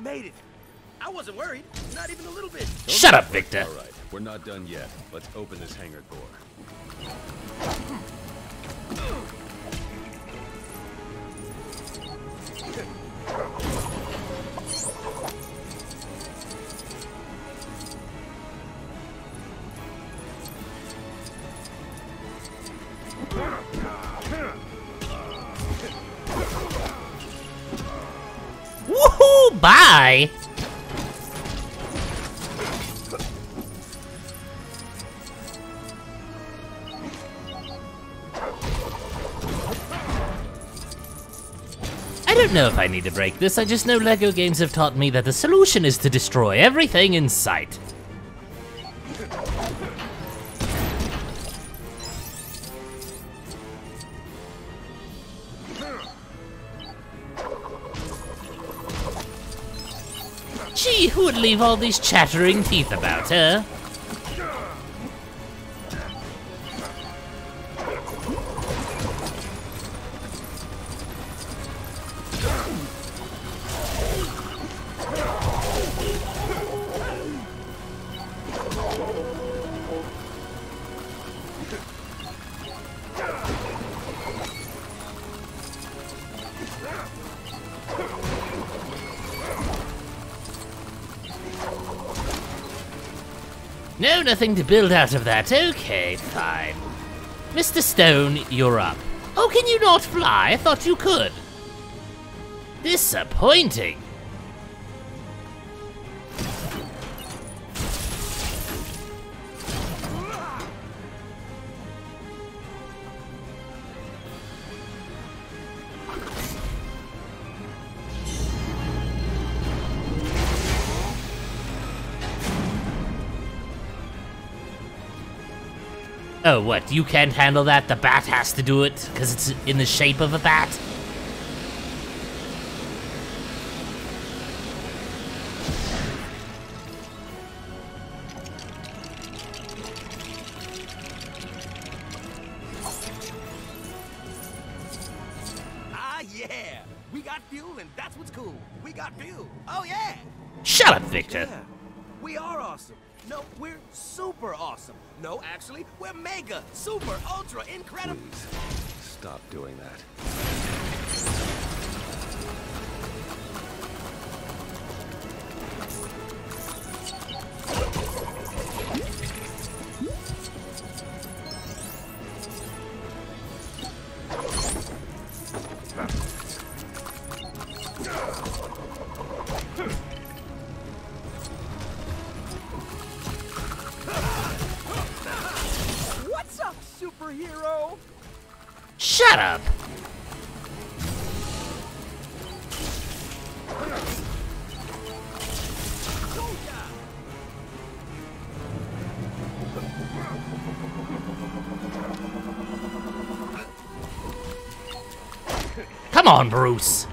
We made it. I wasn't worried. Not even a little bit. Shut up, Victor. All right, we're not done yet. Let's open this hangar door. Woohoo! Bye! I don't know if I need to break this, I just know LEGO games have taught me that the solution is to destroy everything in sight. Who would leave all these chattering teeth about, huh? No, nothing to build out of that. Okay, fine. Mr. Stone, you're up. Oh, can you not fly? I thought you could. Disappointing. Oh, what? You can't handle that? The bat has to do it because it's in the shape of a bat? Ah, yeah. We got fuel, and that's what's cool. We got fuel. Oh, yeah. Shut up, Victor. Yeah. We are awesome. No, we're super awesome. No, actually, we're mega, super, ultra, incredible. Please, stop doing that. Superhero? Shut up. Come on, Bruce.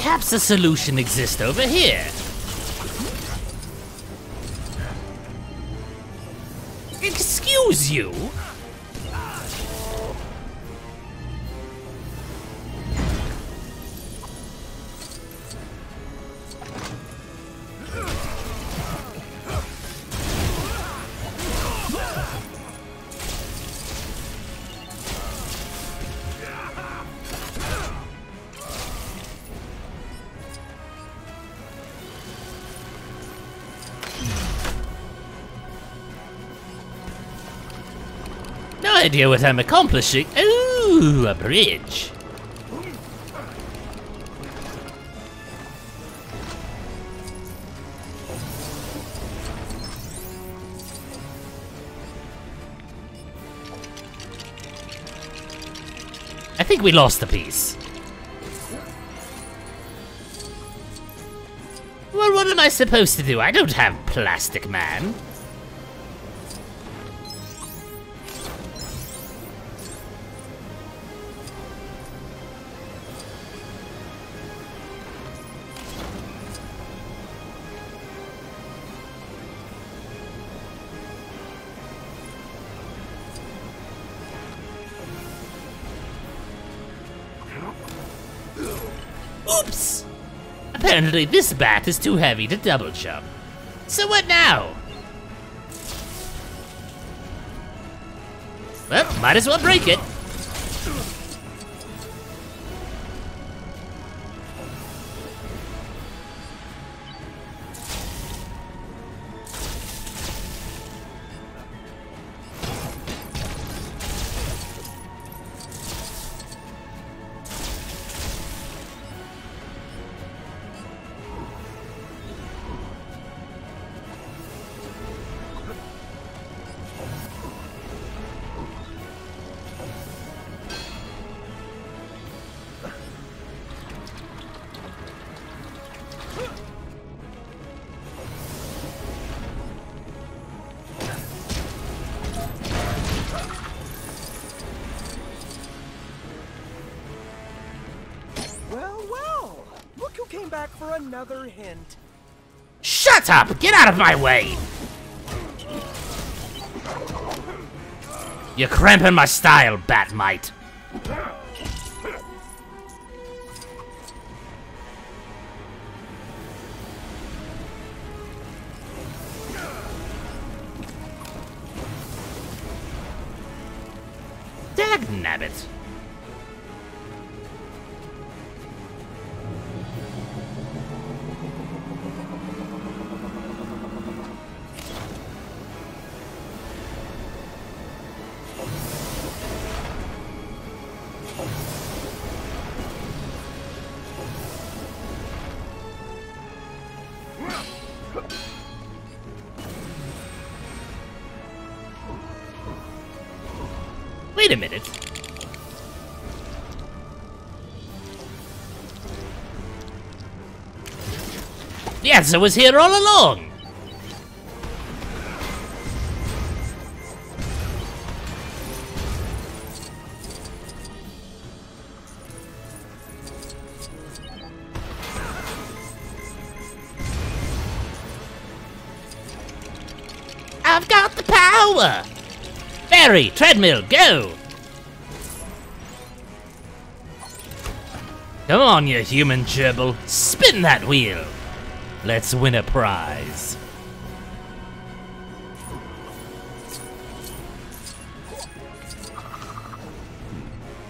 Mayhaps a solution exists over here. Excuse you? idea what I'm accomplishing. Ooh, a bridge. I think we lost a piece. Well, what am I supposed to do? I don't have Plastic Man. Oops! Apparently this bat is too heavy to double jump. So what now? Well, might as well break it. Came back for another hint. Shut up! Get out of my way! You're cramping my style, Bat-Mite. Dagnabbit. Wait a minute. The answer was here all along. I've got the power! Barry, treadmill, go! Come on, you human gerbil. Spin that wheel. Let's win a prize.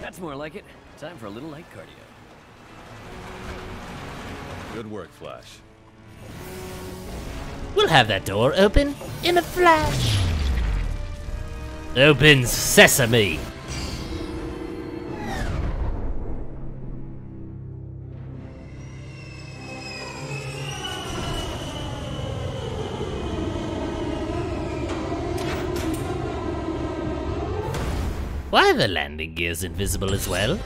That's more like it. Time for a little light cardio. Good work, Flash. We'll have that door open in a flash. Opens sesame. Why are the landing gears invisible as well?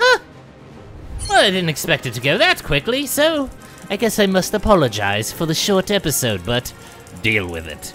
Huh. Well, I didn't expect it to go that quickly, so I guess I must apologize for the short episode, but deal with it.